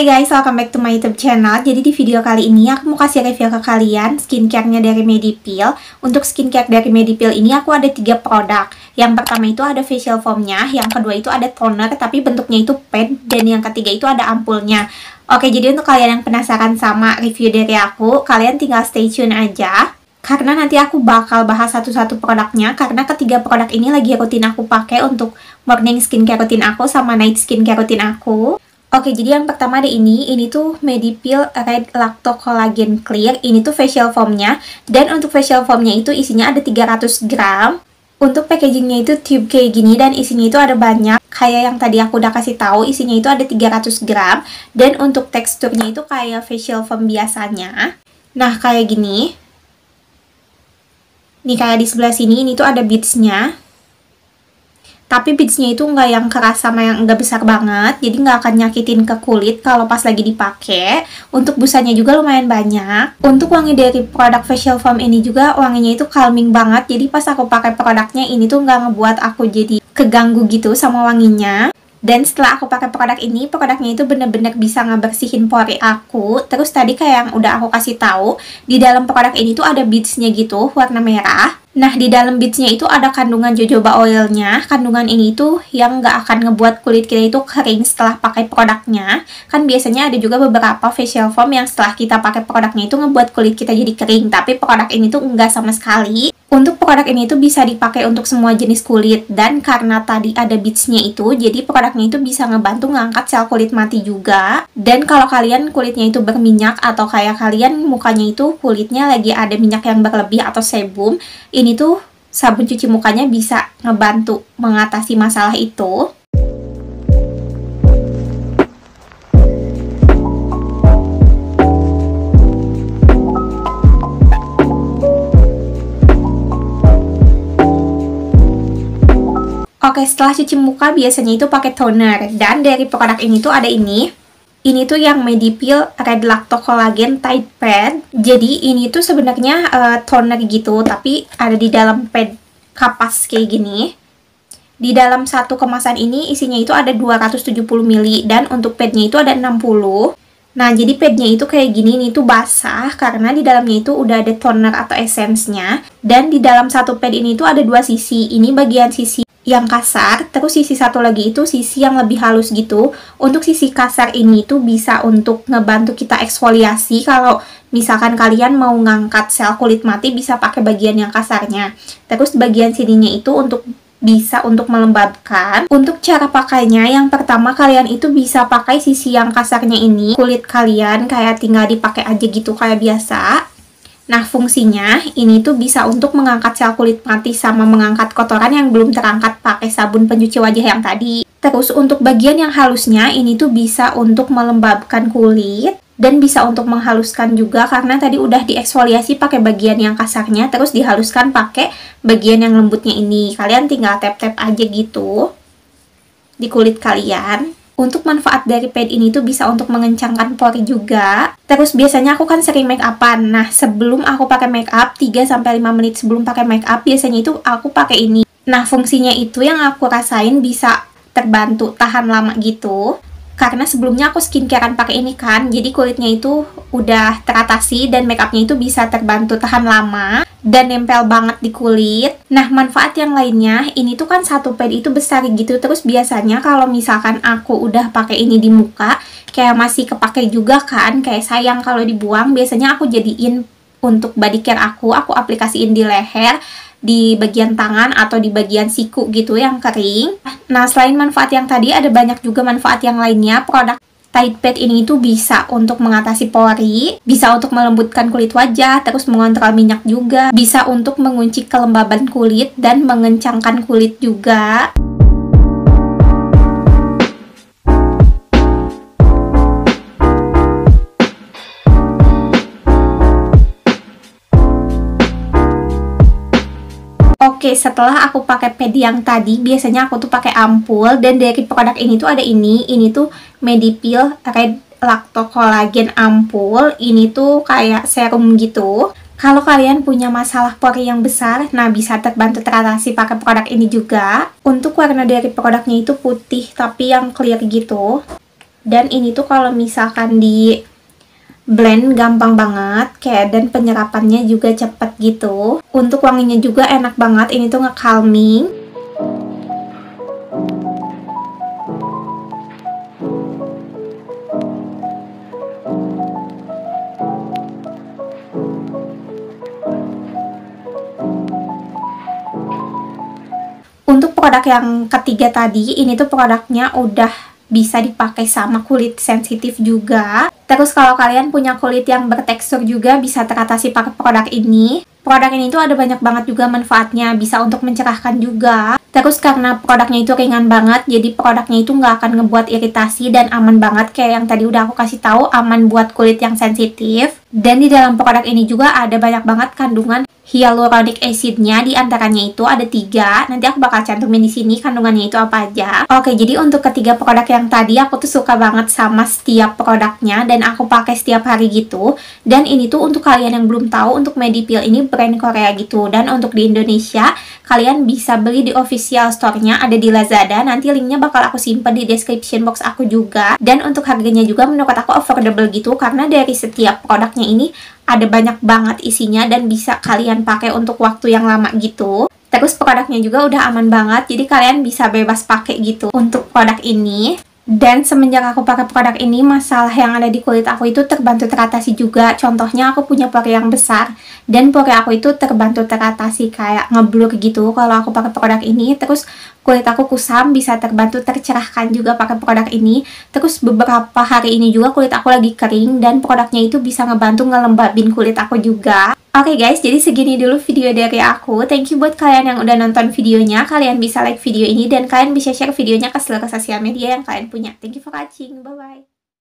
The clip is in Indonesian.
Hai guys, welcome back to my YouTube channel. Jadi di video kali ini aku mau kasih review ke kalian skincare-nya dari Medipil. Untuk skincare dari Medipil ini aku ada tiga produk. Yang pertama itu ada facial foam-nya, yang kedua itu ada toner tapi bentuknya itu pad, dan yang ketiga itu ada ampulnya. Oke, jadi untuk kalian yang penasaran sama review dari aku, kalian tinggal stay tune aja. Karena nanti aku bakal bahas satu-satu produknya, karena ketiga produk ini lagi rutin aku pakai untuk morning skincare rutin aku sama night skincare rutin aku. Oke, jadi yang pertama ada ini. Ini tuh Medipil Red Lacto Collagen Clear. Ini tuh facial foamnya. Dan untuk facial foamnya itu isinya ada 300 gram. Untuk packagingnya itu tube kayak gini dan isinya itu ada banyak. Kayak yang tadi aku udah kasih tahu, isinya itu ada 300 gram. Dan untuk teksturnya itu kayak facial foam biasanya. Nah, kayak gini. Nih kayak di sebelah sini, ini tuh ada beadsnya tapi beadsnya itu nggak yang keras sama yang nggak besar banget jadi nggak akan nyakitin ke kulit kalau pas lagi dipakai untuk busanya juga lumayan banyak untuk wangi dari produk facial foam ini juga wanginya itu calming banget jadi pas aku pakai produknya ini tuh nggak ngebuat aku jadi keganggu gitu sama wanginya dan setelah aku pakai produk ini, produknya itu bener-bener bisa ngebersihin pori aku. Terus tadi kayak yang udah aku kasih tahu, di dalam produk ini tuh ada beadsnya gitu, warna merah. Nah, di dalam beadsnya itu ada kandungan jojoba oilnya. Kandungan ini tuh yang nggak akan ngebuat kulit kita itu kering setelah pakai produknya. Kan biasanya ada juga beberapa facial foam yang setelah kita pakai produknya itu ngebuat kulit kita jadi kering. Tapi produk ini tuh nggak sama sekali. Untuk produk ini itu bisa dipakai untuk semua jenis kulit dan karena tadi ada beadsnya itu, jadi produknya itu bisa ngebantu ngangkat sel kulit mati juga. Dan kalau kalian kulitnya itu berminyak atau kayak kalian mukanya itu kulitnya lagi ada minyak yang berlebih atau sebum, ini tuh sabun cuci mukanya bisa ngebantu mengatasi masalah itu. Oke, setelah cuci muka biasanya itu pakai toner. Dan dari produk ini tuh ada ini. Ini tuh yang Medipil Red Lacto Collagen Tight Pad. Jadi ini tuh sebenarnya uh, toner gitu, tapi ada di dalam pad kapas kayak gini. Di dalam satu kemasan ini isinya itu ada 270 ml dan untuk padnya itu ada 60. Nah, jadi padnya itu kayak gini, ini tuh basah karena di dalamnya itu udah ada toner atau essence-nya. Dan di dalam satu pad ini tuh ada dua sisi. Ini bagian sisi yang kasar, terus sisi satu lagi itu sisi yang lebih halus gitu. Untuk sisi kasar ini tuh bisa untuk ngebantu kita eksfoliasi kalau misalkan kalian mau ngangkat sel kulit mati bisa pakai bagian yang kasarnya. Terus bagian sininya itu untuk bisa untuk melembabkan. Untuk cara pakainya, yang pertama kalian itu bisa pakai sisi yang kasarnya ini. Kulit kalian kayak tinggal dipakai aja gitu kayak biasa. Nah, fungsinya ini tuh bisa untuk mengangkat sel kulit mati sama mengangkat kotoran yang belum terangkat pakai sabun pencuci wajah yang tadi. Terus untuk bagian yang halusnya ini tuh bisa untuk melembabkan kulit dan bisa untuk menghaluskan juga karena tadi udah dieksfoliasi pakai bagian yang kasarnya terus dihaluskan pakai bagian yang lembutnya ini. Kalian tinggal tap-tap aja gitu di kulit kalian untuk manfaat dari pad ini tuh bisa untuk mengencangkan pori juga. Terus biasanya aku kan sering make upan. Nah, sebelum aku pakai make up 3 sampai 5 menit sebelum pakai make up biasanya itu aku pakai ini. Nah, fungsinya itu yang aku rasain bisa terbantu tahan lama gitu karena sebelumnya aku skincarean pakai ini kan jadi kulitnya itu udah teratasi dan makeupnya itu bisa terbantu tahan lama dan nempel banget di kulit. Nah manfaat yang lainnya ini tuh kan satu pad itu besar gitu. Terus biasanya kalau misalkan aku udah pakai ini di muka kayak masih kepake juga kan kayak sayang kalau dibuang biasanya aku jadiin untuk body care aku aku aplikasiin di leher di bagian tangan atau di bagian siku gitu yang kering. Nah, selain manfaat yang tadi ada banyak juga manfaat yang lainnya. Produk Tight Pad ini itu bisa untuk mengatasi pori, bisa untuk melembutkan kulit wajah, terus mengontrol minyak juga, bisa untuk mengunci kelembaban kulit dan mengencangkan kulit juga. Oke, setelah aku pakai pad yang tadi, biasanya aku tuh pakai ampul dan dari produk ini tuh ada ini, ini tuh Medipil Red Lacto Collagen ampul. Ini tuh kayak serum gitu. Kalau kalian punya masalah pori yang besar, nah bisa terbantu teratasi pakai produk ini juga. Untuk warna dari produknya itu putih tapi yang clear gitu. dan ini tuh kalau misalkan di blend gampang banget kayak dan penyerapannya juga cepet gitu untuk wanginya juga enak banget ini tuh nge-calming untuk produk yang ketiga tadi ini tuh produknya udah bisa dipakai sama kulit sensitif juga. Terus kalau kalian punya kulit yang bertekstur juga bisa teratasi pakai produk ini. Produk ini tuh ada banyak banget juga manfaatnya, bisa untuk mencerahkan juga. Terus karena produknya itu ringan banget, jadi produknya itu nggak akan ngebuat iritasi dan aman banget kayak yang tadi udah aku kasih tahu, aman buat kulit yang sensitif. Dan di dalam produk ini juga ada banyak banget kandungan hyaluronic acidnya di antaranya itu ada tiga. Nanti aku bakal cantumin di sini kandungannya itu apa aja. Oke jadi untuk ketiga produk yang tadi aku tuh suka banget sama setiap produknya dan aku pakai setiap hari gitu. Dan ini tuh untuk kalian yang belum tahu untuk Medipil ini brand Korea gitu. Dan untuk di Indonesia kalian bisa beli di official store-nya ada di Lazada. Nanti linknya bakal aku simpen di description box aku juga. Dan untuk harganya juga menurut aku affordable gitu karena dari setiap produknya ini ada banyak banget isinya dan bisa kalian pakai untuk waktu yang lama gitu. Terus produknya juga udah aman banget, jadi kalian bisa bebas pakai gitu untuk produk ini. Dan semenjak aku pakai produk ini, masalah yang ada di kulit aku itu terbantu teratasi juga. Contohnya aku punya pori yang besar, dan pori aku itu terbantu teratasi kayak ngeblur gitu kalau aku pakai produk ini. Terus kulit aku kusam, bisa terbantu tercerahkan juga pakai produk ini. Terus beberapa hari ini juga kulit aku lagi kering, dan produknya itu bisa ngebantu ngelembabin kulit aku juga. Oke okay guys, jadi segini dulu video dari aku. Thank you buat kalian yang udah nonton videonya. Kalian bisa like video ini dan kalian bisa share videonya ke seluruh sosial media yang kalian punya. Thank you for watching. Bye-bye.